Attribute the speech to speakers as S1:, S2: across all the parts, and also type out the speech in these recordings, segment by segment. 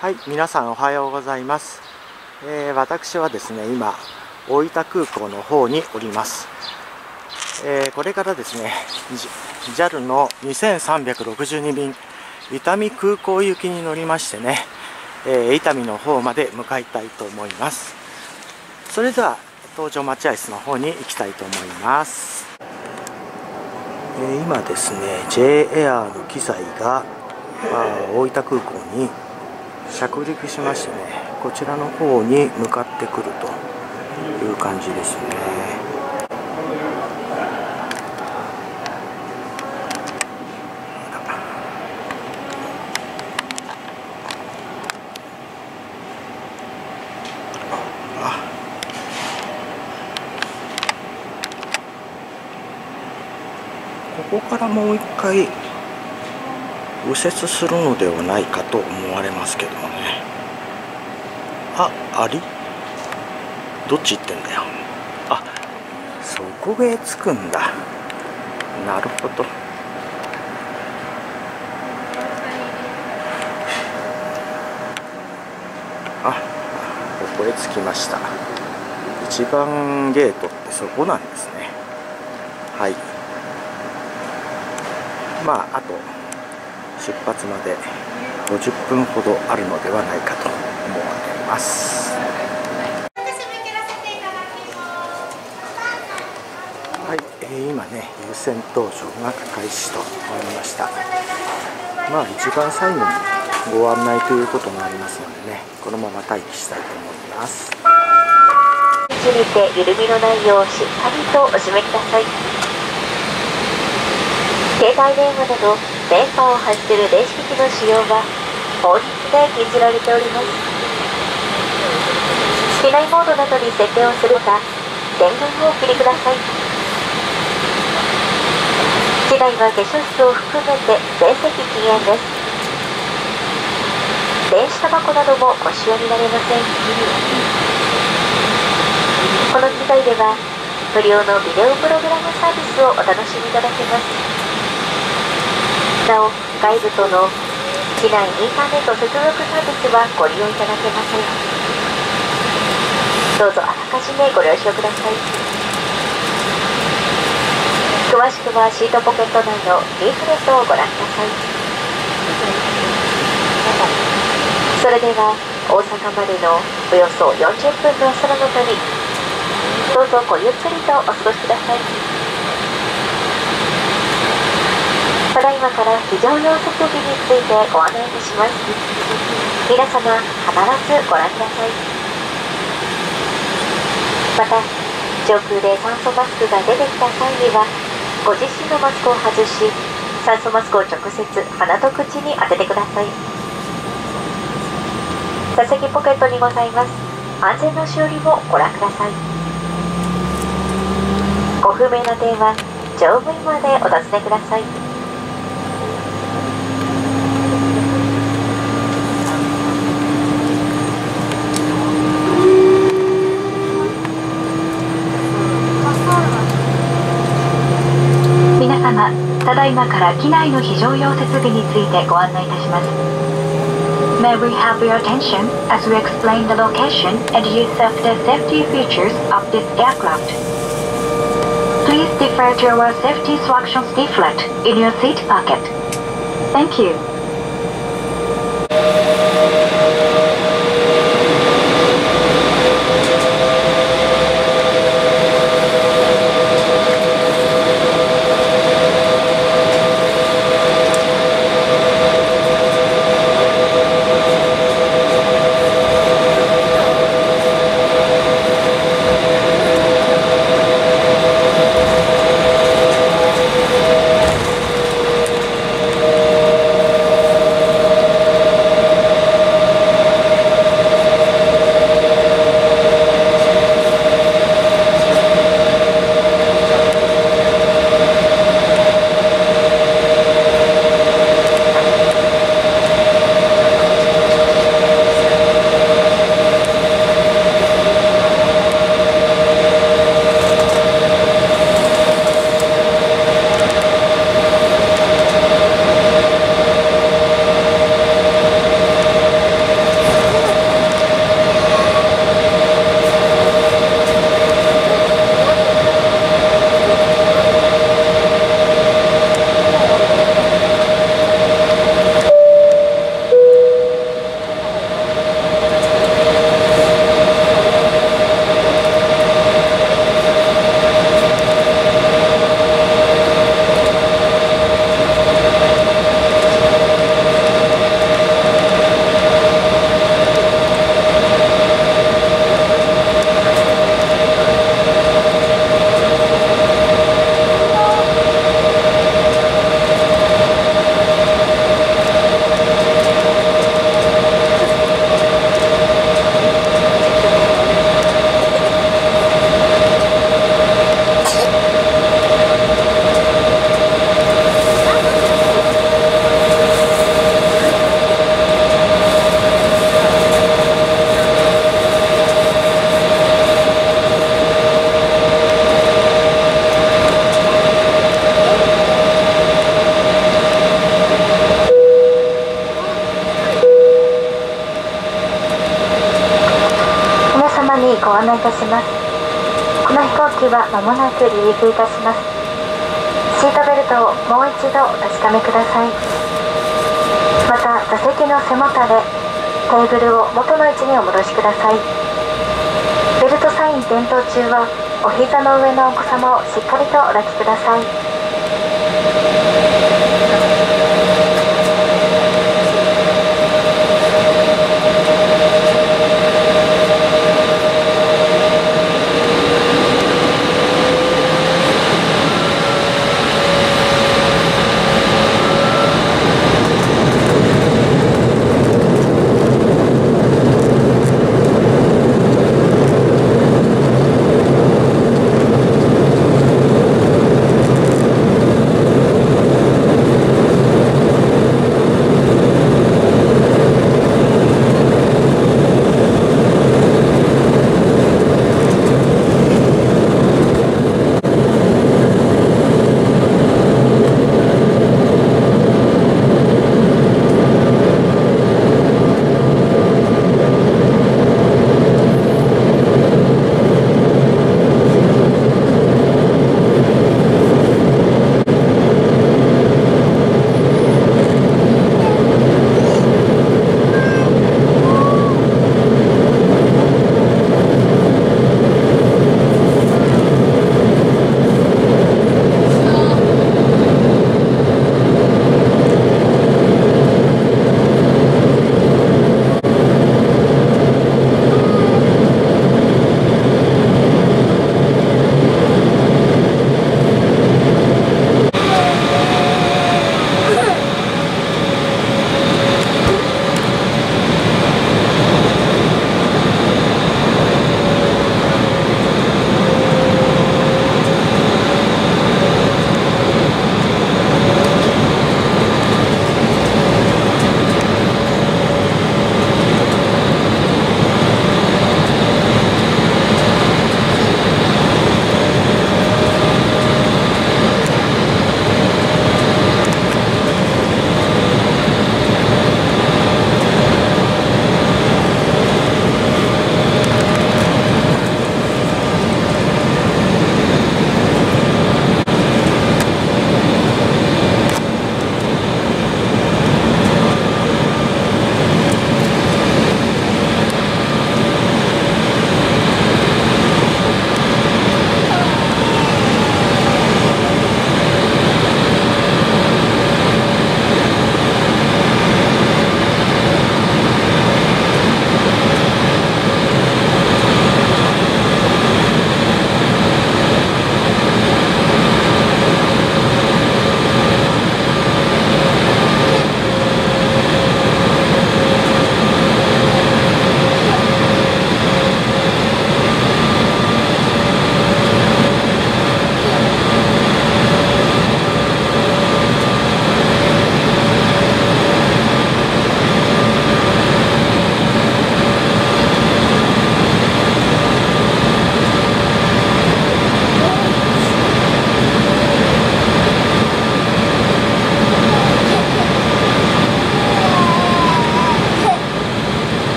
S1: はい、皆さんおはようございます。えー、私はですね、今、大分空港の方におります。えー、これからですね、JAL の2362便、伊丹空港行きに乗りましてね、えー、伊丹の方まで向かいたいと思います。それでは、搭乗待合室の方に行きたいと思います。えー、今ですね、JAir の機材が大分空港に着陸しましてねこちらの方に向かってくるという感じですね。ここからもう一回右折するのではないかと思われますけどもね。あありどっち行ってんだよ。あそこへ着くんだ。なるほど。あここへ着きました。一番ゲートってそこなんですね。はい。まああと出発まで50分ほどあるのではないかと思われます。はい、えー、今ね優先搭乗が開始となりました。まあ一番最後にご案内ということになりますのでねこのまま待機したいと思います。
S2: 位置にて緩みのないようしっかりとお締めください。携帯電話など電波を発する電子機器の使用は法律で禁じられております。機内モードなどに設定をするか電源をお切りください。機内は化粧室を含めて全席禁煙です。電子タバコなどもご使用になれません。この機材では無料のビデオプログラムサービスをお楽しみいただけます。なお外部との機内インターネット接続サービスはご利用いただけません。どうぞあらかじめご了承ください。詳しくはシートポケット内のリーフレットをご覧ください。それでは大阪までのおよそ40分の空の旅どうぞごゆっくりとお過ごしください。ただいまから非常用設備についてご案内いたします。皆様必ずご覧ください。また上空で酸素マスクが出てきた際にはご自身のマスクを外し酸素マスクを直接鼻と口に当ててください。座席ポケットにございます。安全の修理もご覧ください。ご不明な点は乗務員までお尋ねください。ただいまから機内の非常用設備についてご案内いたします May we have your attention as we explain the location and use of the safety features of this aircraft. Please defer to our safety instructions leaflet in your seat pocket. Thank you. 間もなく離陸いたします。シートベルトをもう一度お確かめください。また座席の背もたれテーブルを元の位置にお戻しください。ベルトサイン点灯中はお膝の上のお子様をしっかりとお抱きください。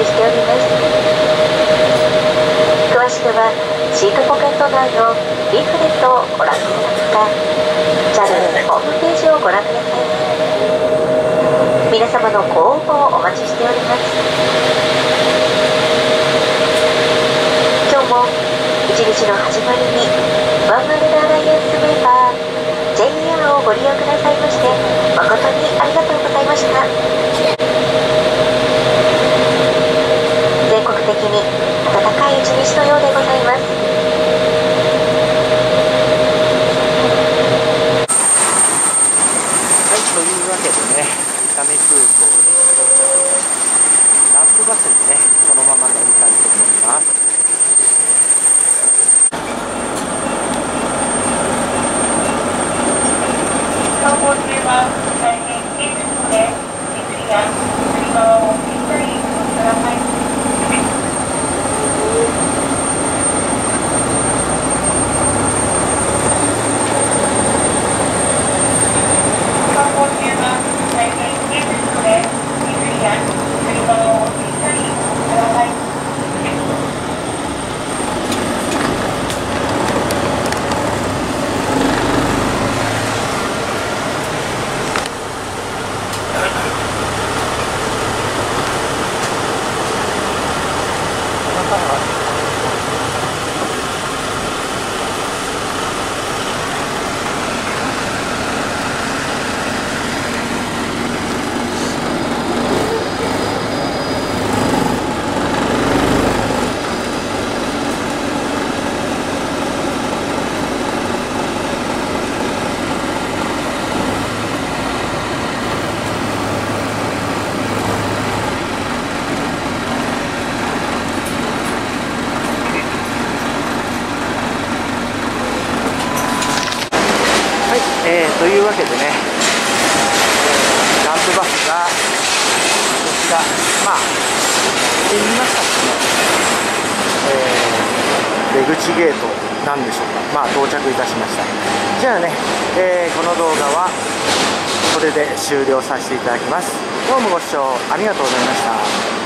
S2: 置しております詳しくはシートポケット内のリーフレットをご覧くただくか JAL ホームページをご覧ください皆様のご応募をお待ちしております。今日も一日の始まりにワンワールドアライアンスメンバー JR をご利用くださいまして誠にありがとうございました。
S1: Wow. 口ゲートなんでしょうか。まあ到着いたしました。じゃあね、えー、この動画はこれで終了させていただきます。どうもご視聴ありがとうございました。